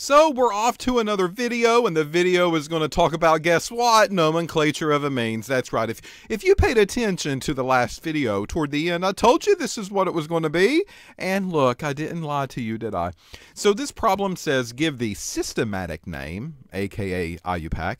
So we're off to another video, and the video is going to talk about, guess what? Nomenclature of amines. That's right. If, if you paid attention to the last video toward the end, I told you this is what it was going to be. And look, I didn't lie to you, did I? So this problem says give the systematic name, aka IUPAC,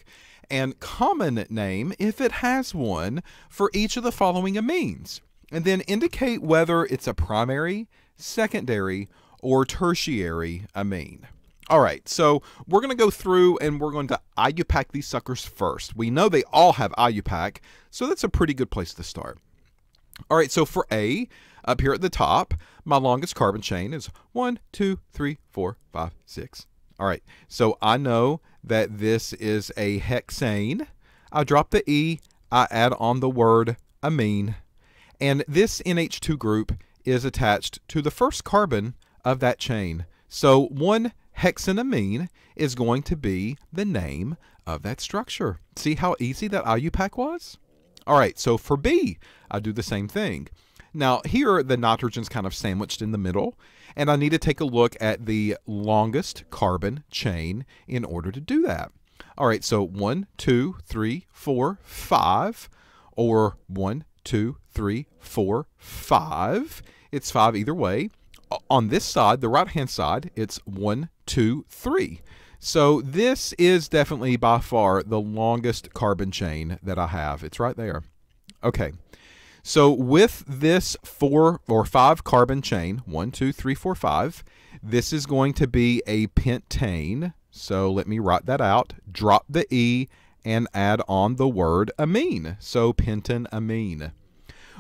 and common name, if it has one, for each of the following amines. And then indicate whether it's a primary, secondary, or tertiary amine. All right, so we're going to go through and we're going to IUPAC these suckers first. We know they all have IUPAC, so that's a pretty good place to start. All right, so for A, up here at the top, my longest carbon chain is 1, 2, 3, 4, 5, 6. All right, so I know that this is a hexane. I drop the E, I add on the word amine, and this NH2 group is attached to the first carbon of that chain. So one hexanamine is going to be the name of that structure. See how easy that IUPAC was? All right, so for B, I do the same thing. Now, here the nitrogen's kind of sandwiched in the middle, and I need to take a look at the longest carbon chain in order to do that. All right, so one, two, three, four, five, or one, two, three, four, five. It's five either way on this side, the right hand side, it's one, two, three. So this is definitely by far the longest carbon chain that I have. It's right there. Okay. So with this four or five carbon chain, one, two, three, four, five, this is going to be a pentane. So let me write that out. Drop the E and add on the word amine. So pentanamine.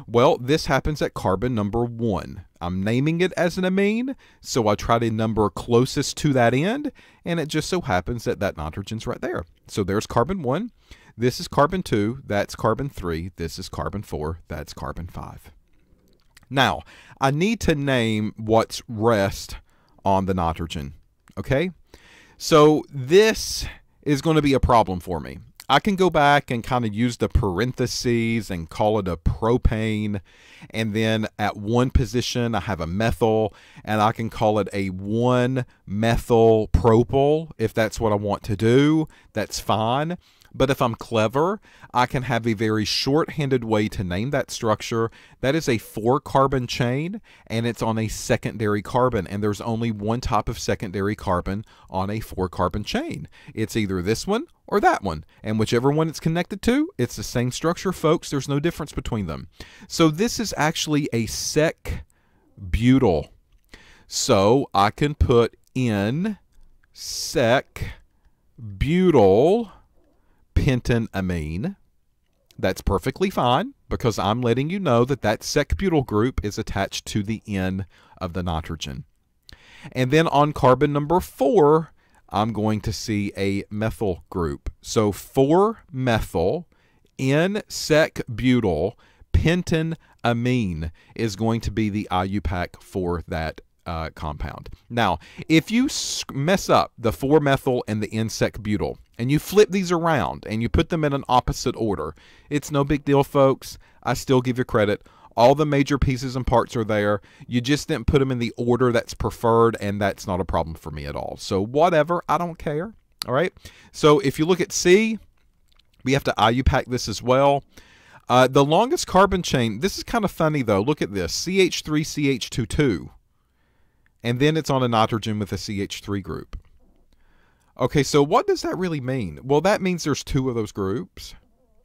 Well, this happens at carbon number one. I'm naming it as an amine, so I try to number closest to that end, and it just so happens that that nitrogen's right there. So there's carbon one, this is carbon two, that's carbon three, this is carbon four, that's carbon five. Now, I need to name what's rest on the nitrogen, okay? So this is going to be a problem for me. I can go back and kind of use the parentheses and call it a propane. And then at one position, I have a methyl, and I can call it a 1 methyl propyl if that's what I want to do. That's fine. But if I'm clever, I can have a very short-handed way to name that structure. That is a four carbon chain and it's on a secondary carbon and there's only one type of secondary carbon on a four carbon chain. It's either this one or that one. And whichever one it's connected to, it's the same structure, folks. There's no difference between them. So this is actually a sec butyl. So I can put in sec butyl pentanamine. That's perfectly fine because I'm letting you know that that sec-butyl group is attached to the N of the nitrogen. And then on carbon number four, I'm going to see a methyl group. So 4-methyl N-sec-butyl pentanamine is going to be the IUPAC for that uh, compound. Now, if you mess up the 4-methyl and the N-sec-butyl, and you flip these around and you put them in an opposite order, it's no big deal, folks. I still give you credit. All the major pieces and parts are there. You just didn't put them in the order that's preferred, and that's not a problem for me at all. So, whatever, I don't care. All right. So, if you look at C, we have to IUPAC this as well. Uh, the longest carbon chain, this is kind of funny though. Look at this CH3CH22 and then it's on a nitrogen with a CH3 group. Okay, so what does that really mean? Well, that means there's two of those groups.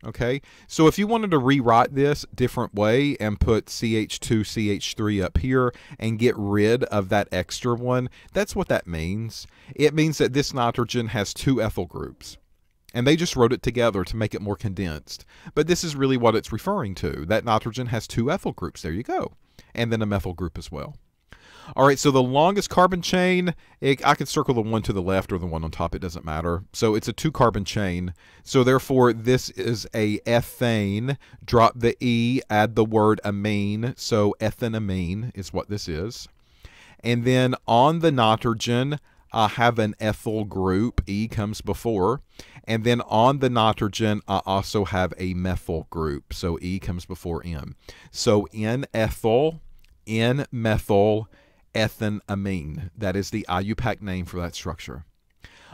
Okay, so if you wanted to rewrite this different way and put CH2, CH3 up here and get rid of that extra one, that's what that means. It means that this nitrogen has two ethyl groups. And they just wrote it together to make it more condensed. But this is really what it's referring to. That nitrogen has two ethyl groups. There you go. And then a methyl group as well. All right, so the longest carbon chain, it, I can circle the one to the left or the one on top, it doesn't matter. So it's a two carbon chain. So therefore, this is a ethane. Drop the E, add the word amine. So ethanamine is what this is. And then on the nitrogen, I have an ethyl group. E comes before. And then on the nitrogen, I also have a methyl group. So E comes before M. So N ethyl, N methyl, ethanamine. That is the IUPAC name for that structure.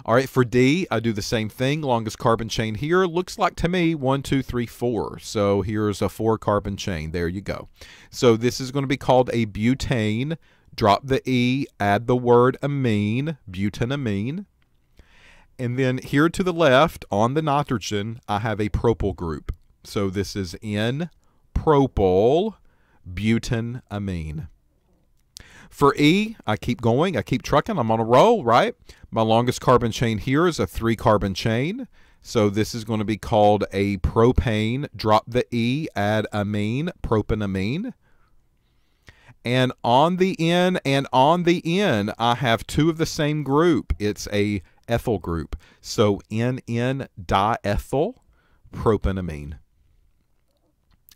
All right, for D, I do the same thing. Longest carbon chain here looks like to me one, two, three, four. So here's a four carbon chain. There you go. So this is going to be called a butane. Drop the E, add the word amine, butanamine. And then here to the left on the nitrogen, I have a propyl group. So this is N propyl butanamine. For E, I keep going, I keep trucking, I'm on a roll, right? My longest carbon chain here is a three carbon chain. So this is going to be called a propane. Drop the E, add amine, propanamine. And on the N and on the N, I have two of the same group. It's a ethyl group. So NN diethyl propanamine.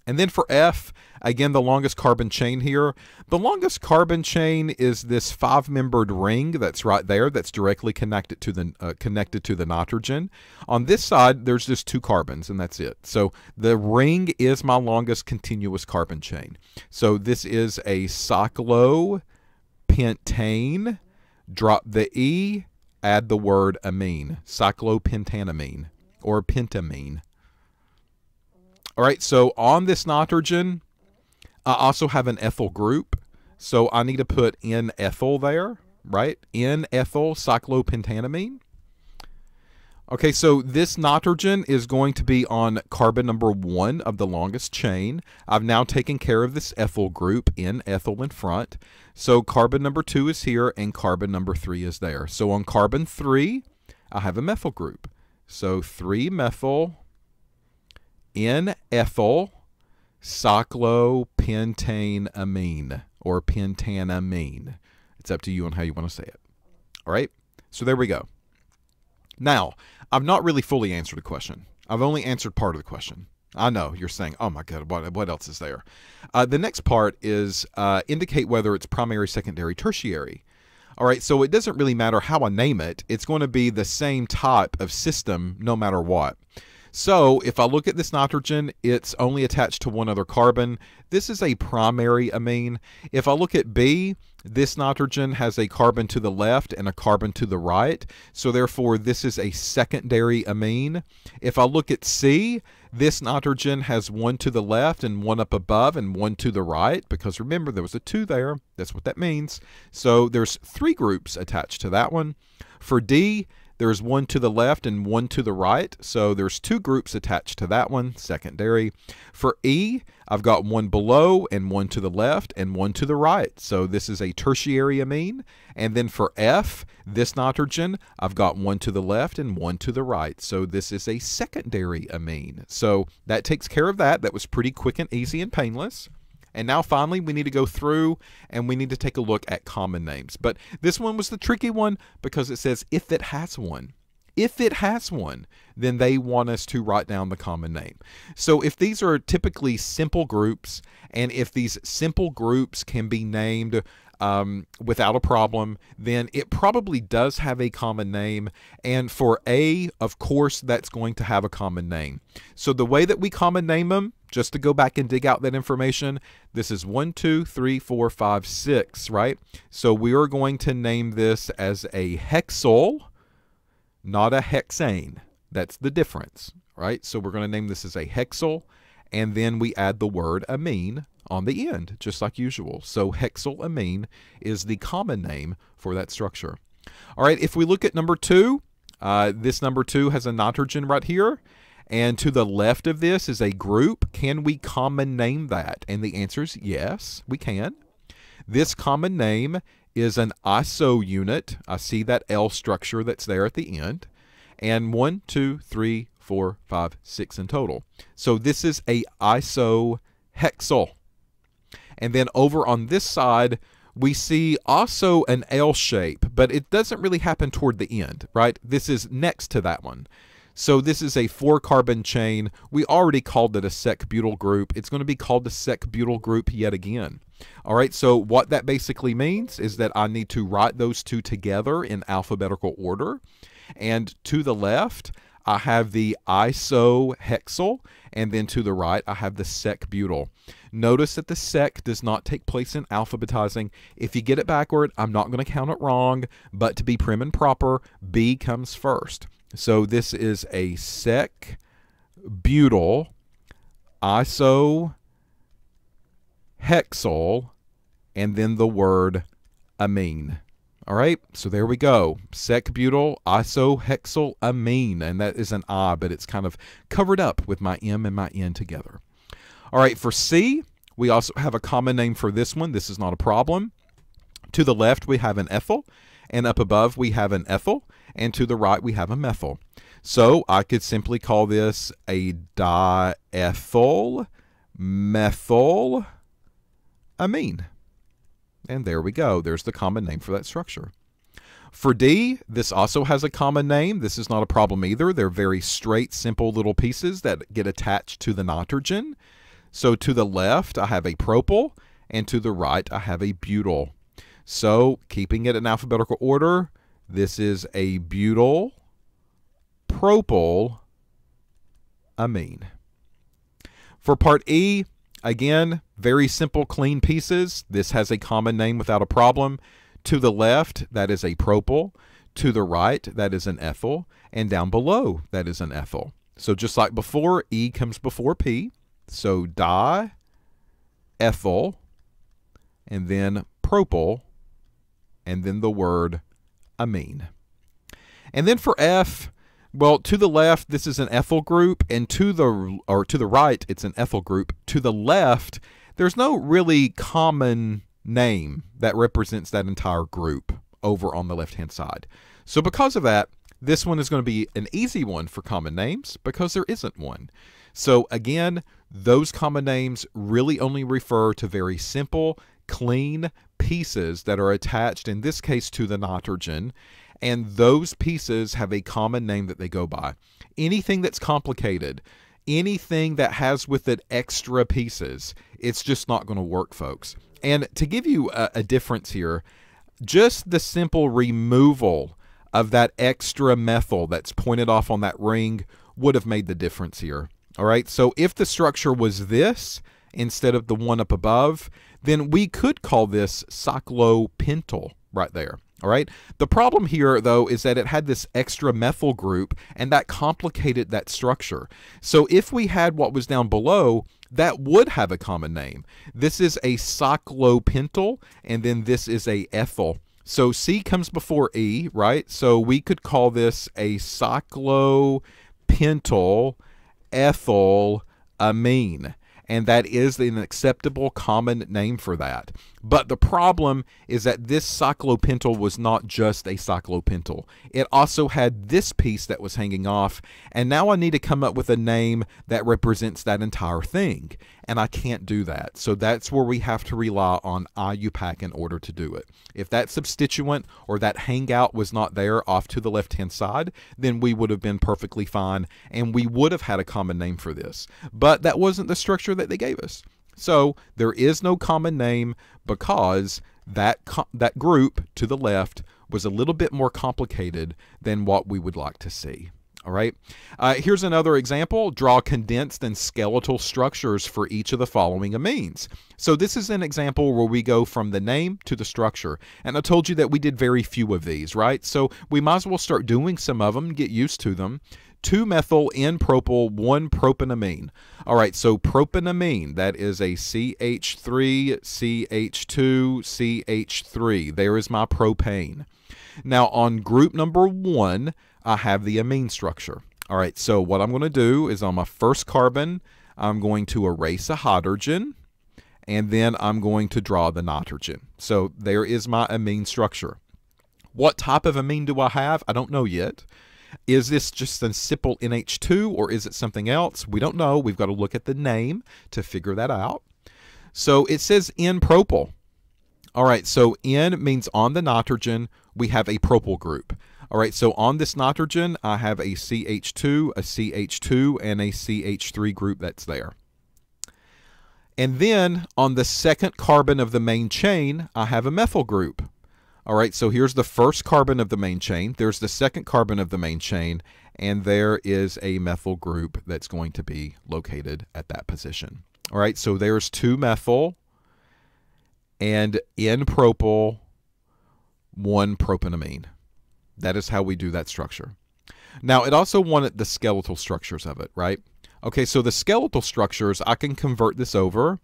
And then for F, again, the longest carbon chain here. The longest carbon chain is this five-membered ring that's right there that's directly connected to the uh, connected to the nitrogen. On this side, there's just two carbons, and that's it. So the ring is my longest continuous carbon chain. So this is a cyclopentane. Drop the E, add the word amine, cyclopentanamine or pentamine. All right, so on this nitrogen, I also have an ethyl group. So I need to put N ethyl there, right? N ethyl cyclopentanamine. Okay, so this nitrogen is going to be on carbon number one of the longest chain. I've now taken care of this ethyl group in ethyl in front. So carbon number two is here and carbon number three is there. So on carbon three, I have a methyl group. So 3 methyl N-ethyl cyclopentanamine or pentanamine. It's up to you on how you want to say it. All right, so there we go. Now, I've not really fully answered the question. I've only answered part of the question. I know you're saying, "Oh my God, what, what else is there?" Uh, the next part is uh, indicate whether it's primary, secondary, tertiary. All right, so it doesn't really matter how I name it. It's going to be the same type of system no matter what. So if I look at this nitrogen, it's only attached to one other carbon. This is a primary amine. If I look at B, this nitrogen has a carbon to the left and a carbon to the right. So therefore, this is a secondary amine. If I look at C, this nitrogen has one to the left and one up above and one to the right because remember there was a 2 there. That's what that means. So there's three groups attached to that one. For D, there's one to the left and one to the right. So there's two groups attached to that one, secondary. For E, I've got one below and one to the left and one to the right. So this is a tertiary amine. And then for F, this nitrogen, I've got one to the left and one to the right. So this is a secondary amine. So that takes care of that. That was pretty quick and easy and painless. And now finally, we need to go through and we need to take a look at common names. But this one was the tricky one because it says if it has one. If it has one, then they want us to write down the common name. So if these are typically simple groups, and if these simple groups can be named um, without a problem, then it probably does have a common name. And for A, of course, that's going to have a common name. So the way that we common name them, just to go back and dig out that information, this is one, two, three, four, five, six, right? So we are going to name this as a hexyl, not a hexane. That's the difference, right? So we're going to name this as a hexyl, and then we add the word amine on the end, just like usual. So hexylamine is the common name for that structure. All right, if we look at number two, uh, this number two has a nitrogen right here. And to the left of this is a group. Can we common name that? And the answer is yes, we can. This common name is an iso unit. I see that L structure that's there at the end. And one, two, three, four, five, six in total. So this is a ISO isohexyl. And then over on this side, we see also an L shape, but it doesn't really happen toward the end, right? This is next to that one. So this is a four carbon chain. We already called it a sec butyl group. It's going to be called the sec butyl group yet again. All right, so what that basically means is that I need to write those two together in alphabetical order. And to the left, I have the isohexyl, and then to the right, I have the sec-butyl. Notice that the sec does not take place in alphabetizing. If you get it backward, I'm not going to count it wrong, but to be prim and proper, B comes first. So this is a sec butyl isohexyl and then the word amine. All right, so there we go. Sec-butyl isohexyl amine, and that is an I, but it's kind of covered up with my M and my N together. All right, for C, we also have a common name for this one. This is not a problem. To the left, we have an ethyl, and up above, we have an ethyl, and to the right, we have a methyl. So I could simply call this a diethyl methyl amine. And there we go. There's the common name for that structure. For D, this also has a common name. This is not a problem either. They're very straight, simple little pieces that get attached to the nitrogen. So to the left, I have a propyl, and to the right, I have a butyl. So keeping it in alphabetical order, this is a butyl propyl amine. For part E, Again, very simple, clean pieces. This has a common name without a problem. To the left, that is a propyl. To the right, that is an ethyl. And down below, that is an ethyl. So just like before, E comes before P. So di, ethyl, and then propyl, and then the word amine. And then for F, well, to the left, this is an ethyl group, and to the or to the right, it's an ethyl group. To the left, there's no really common name that represents that entire group over on the left-hand side. So because of that, this one is going to be an easy one for common names because there isn't one. So again, those common names really only refer to very simple, clean pieces that are attached, in this case, to the nitrogen and those pieces have a common name that they go by. Anything that's complicated, anything that has with it extra pieces, it's just not going to work, folks. And to give you a, a difference here, just the simple removal of that extra methyl that's pointed off on that ring would have made the difference here. All right, so if the structure was this instead of the one up above, then we could call this cyclopentyl right there. All right. The problem here, though, is that it had this extra methyl group and that complicated that structure. So if we had what was down below, that would have a common name. This is a cyclopentyl, and then this is a ethyl. So C comes before E, right? So we could call this a cyclopentyl ethyl amine and that is an acceptable common name for that. But the problem is that this cyclopentyl was not just a cyclopentyl. It also had this piece that was hanging off, and now I need to come up with a name that represents that entire thing, and I can't do that. So that's where we have to rely on IUPAC in order to do it. If that substituent or that hangout was not there off to the left-hand side, then we would have been perfectly fine, and we would have had a common name for this. But that wasn't the structure that they gave us. So there is no common name because that that group to the left was a little bit more complicated than what we would like to see. All right. Uh, here's another example. Draw condensed and skeletal structures for each of the following amines. So this is an example where we go from the name to the structure. And I told you that we did very few of these, right? So we might as well start doing some of them, get used to them. 2-methyl N-propyl 1-propanamine. All right, so propanamine, that is a CH3, CH2, CH3. There is my propane. Now on group number one, I have the amine structure. All right, so what I'm going to do is on my first carbon, I'm going to erase a hydrogen, and then I'm going to draw the nitrogen. So there is my amine structure. What type of amine do I have? I don't know yet. Is this just a simple NH2 or is it something else? We don't know. We've got to look at the name to figure that out. So it says N-propyl. All right, so N means on the nitrogen, we have a propyl group. All right, so on this nitrogen, I have a CH2, a CH2, and a CH3 group that's there. And then on the second carbon of the main chain, I have a methyl group. All right, so here's the first carbon of the main chain. There's the second carbon of the main chain, and there is a methyl group that's going to be located at that position. All right, so there's two methyl and N propyl, one propanamine. That is how we do that structure. Now, it also wanted the skeletal structures of it, right? Okay, so the skeletal structures, I can convert this over.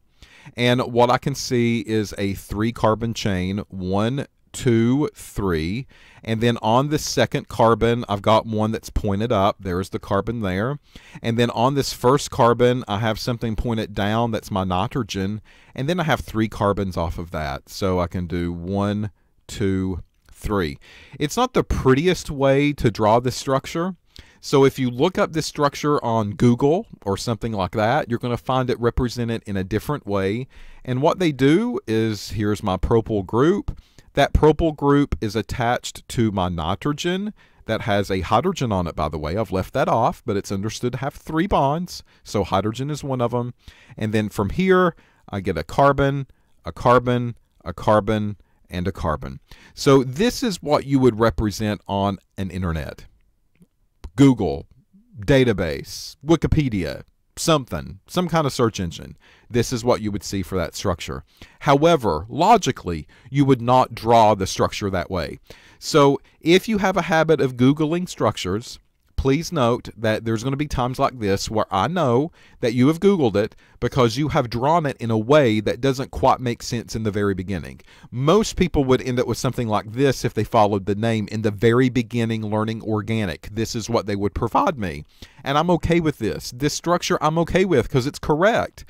And what I can see is a three carbon chain, one, two, three. And then on this second carbon, I've got one that's pointed up. There's the carbon there. And then on this first carbon, I have something pointed down. That's my nitrogen. And then I have three carbons off of that. So I can do one, two, three. It's not the prettiest way to draw this structure. So if you look up this structure on Google or something like that, you're going to find it represented in a different way. And what they do is here's my propyl group. That propyl group is attached to my nitrogen that has a hydrogen on it, by the way. I've left that off, but it's understood to have three bonds. So hydrogen is one of them. And then from here, I get a carbon, a carbon, a carbon, and a carbon. So this is what you would represent on an internet. Google, database, Wikipedia, something, some kind of search engine. This is what you would see for that structure. However, logically, you would not draw the structure that way. So if you have a habit of Googling structures, please note that there's going to be times like this where I know that you have Googled it because you have drawn it in a way that doesn't quite make sense in the very beginning. Most people would end up with something like this if they followed the name in the very beginning, learning organic. This is what they would provide me. And I'm okay with this. This structure I'm okay with because it's correct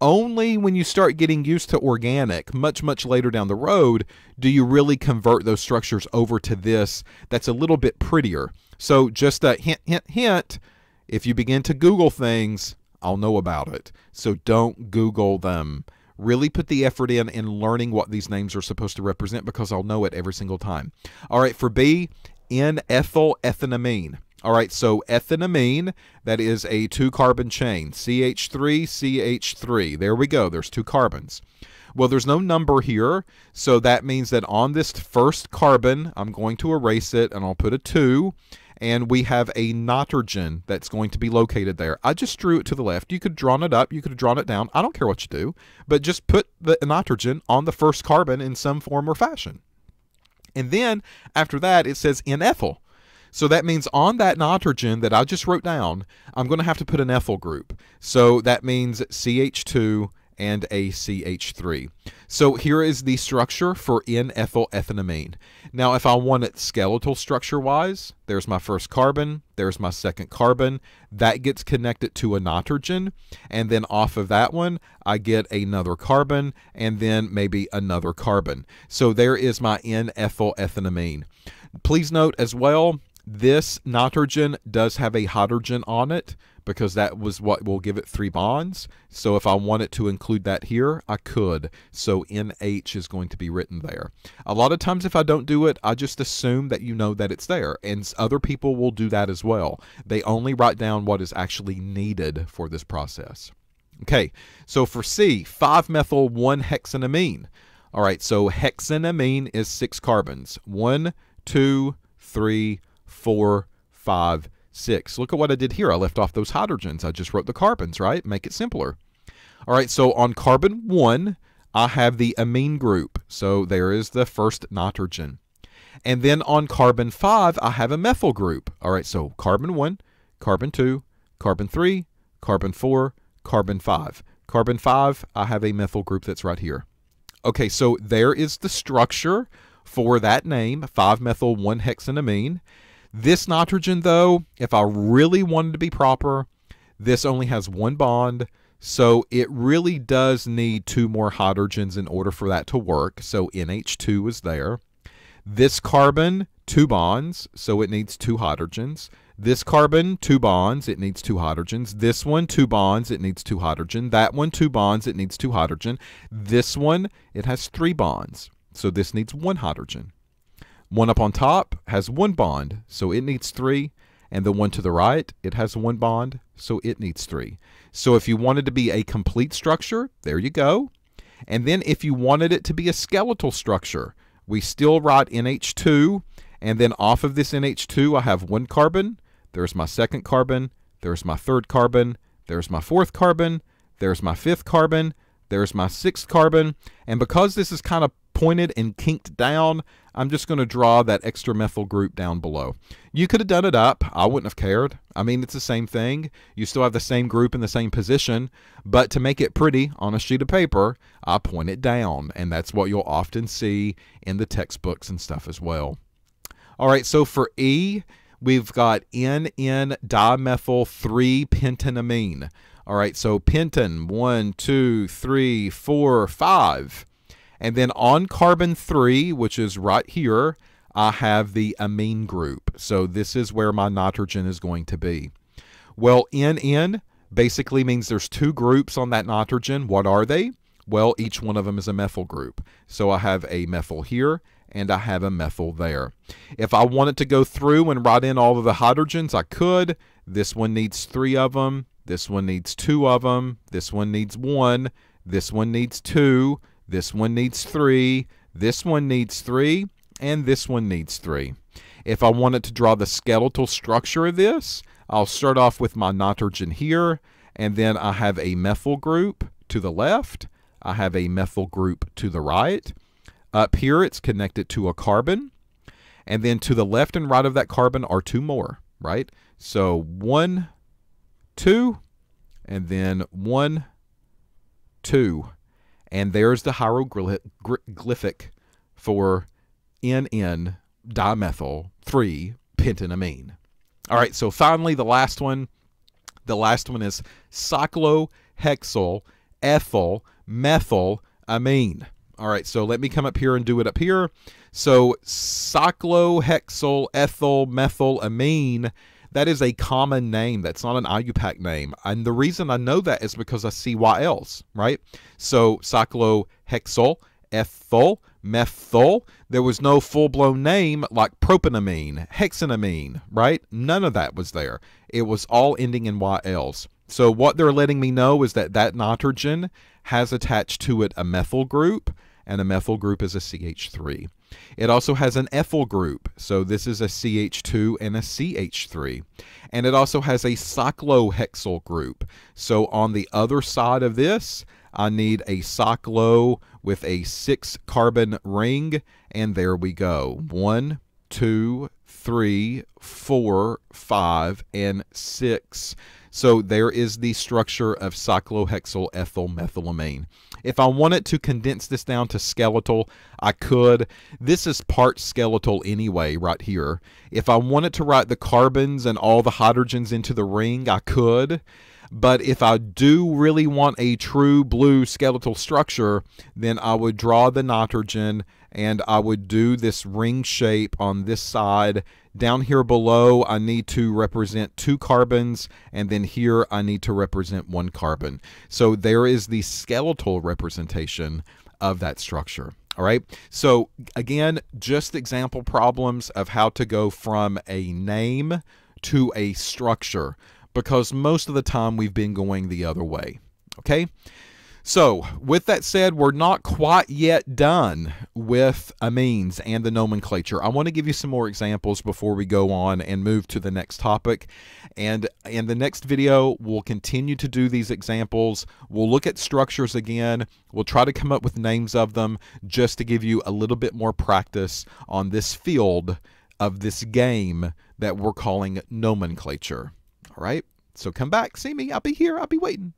only when you start getting used to organic much much later down the road do you really convert those structures over to this that's a little bit prettier so just a hint hint hint if you begin to google things i'll know about it. So don't google them. Really put the effort in in learning what these names are supposed to represent because i'll know it every single time. All right for b n ethyl ethanamine all right, so ethanamine, that is a two carbon chain, CH3, CH3. There we go, there's two carbons. Well, there's no number here, so that means that on this first carbon, I'm going to erase it and I'll put a 2, and we have a nitrogen that's going to be located there. I just drew it to the left. You could have drawn it up, you could have drawn it down. I don't care what you do, but just put the nitrogen on the first carbon in some form or fashion. And then after that, it says N ethyl. So that means on that nitrogen that I just wrote down, I'm going to have to put an ethyl group. So that means CH2 and a CH3. So here is the structure for N-ethyl ethanamine. Now, if I want it skeletal structure-wise, there's my first carbon, there's my second carbon. That gets connected to a nitrogen, and then off of that one, I get another carbon, and then maybe another carbon. So there is my N-ethyl ethanamine. Please note as well, this nitrogen does have a hydrogen on it because that was what will give it three bonds. So if I wanted to include that here, I could. So NH is going to be written there. A lot of times if I don't do it, I just assume that you know that it's there. And other people will do that as well. They only write down what is actually needed for this process. Okay, so for C, 5-methyl 1-hexanamine. All right, so hexanamine is six carbons. One, two, three, four, five, six. Look at what I did here. I left off those hydrogens. I just wrote the carbons, right? Make it simpler. All right, so on carbon one, I have the amine group. So there is the first nitrogen. And then on carbon 5, I have a methyl group. All right, so carbon 1, carbon 2, carbon 3, carbon 4, carbon 5. Carbon 5, I have a methyl group that's right here. Okay, so there is the structure for that name, 5-methyl 1-hexanamine. This nitrogen, though, if I really wanted to be proper, this only has one bond. So it really does need two more hydrogens in order for that to work. So NH2 is there. This carbon, two bonds, so it needs two hydrogens. This carbon, two bonds, it needs two hydrogens. This one, two bonds, it needs two hydrogen. That one, two bonds, it needs two hydrogen. This one, it has three bonds, so this needs one hydrogen. One up on top has one bond, so it needs three. And the one to the right, it has one bond, so it needs three. So if you wanted to be a complete structure, there you go. And then if you wanted it to be a skeletal structure, we still write NH2, and then off of this NH2, I have one carbon. There's my second carbon. There's my third carbon. There's my fourth carbon. There's my fifth carbon. There's my sixth carbon. And because this is kind of pointed and kinked down, I'm just going to draw that extra methyl group down below. You could have done it up. I wouldn't have cared. I mean, it's the same thing. You still have the same group in the same position, but to make it pretty on a sheet of paper, I point it down, and that's what you'll often see in the textbooks and stuff as well. All right, so for E, we've got NN dimethyl 3 pentanamine. All right, so pentan, one, two, three, four, five. And then on carbon 3, which is right here, I have the amine group. So this is where my nitrogen is going to be. Well, NN basically means there's two groups on that nitrogen. What are they? Well, each one of them is a methyl group. So I have a methyl here and I have a methyl there. If I wanted to go through and write in all of the hydrogens, I could. This one needs three of them. This one needs two of them. This one needs one. This one needs two. This one needs three. This one needs three. And this one needs three. If I wanted to draw the skeletal structure of this, I'll start off with my nitrogen here. And then I have a methyl group to the left. I have a methyl group to the right. Up here, it's connected to a carbon. And then to the left and right of that carbon are two more, right? So one, two, and then one, two. And there's the hieroglyphic for NN dimethyl 3 pentanamine. All right, so finally the last one. The last one is cyclohexyl ethyl methyl amine. All right, so let me come up here and do it up here. So cyclohexyl ethyl methyl amine that is a common name. That's not an IUPAC name. And the reason I know that is because I see else, right? So cyclohexyl, ethyl, methyl. There was no full blown name like propanamine, hexanamine, right? None of that was there. It was all ending in YLs. So what they're letting me know is that that nitrogen has attached to it a methyl group, and a methyl group is a CH3. It also has an ethyl group, so this is a CH2 and a CH3. And it also has a cyclohexyl group. So on the other side of this, I need a cyclo with a six carbon ring, and there we go. One, two, three, four, five, and six. So there is the structure of cyclohexyl ethyl methylamine. If I wanted to condense this down to skeletal, I could. This is part skeletal anyway, right here. If I wanted to write the carbons and all the hydrogens into the ring, I could. But if I do really want a true blue skeletal structure, then I would draw the nitrogen and I would do this ring shape on this side. Down here below, I need to represent two carbons, and then here I need to represent one carbon. So there is the skeletal representation of that structure. All right. So again, just example problems of how to go from a name to a structure because most of the time we've been going the other way. Okay. So, with that said, we're not quite yet done with amines and the nomenclature. I want to give you some more examples before we go on and move to the next topic. And in the next video, we'll continue to do these examples. We'll look at structures again. We'll try to come up with names of them just to give you a little bit more practice on this field of this game that we're calling nomenclature. All right? So come back, see me. I'll be here. I'll be waiting.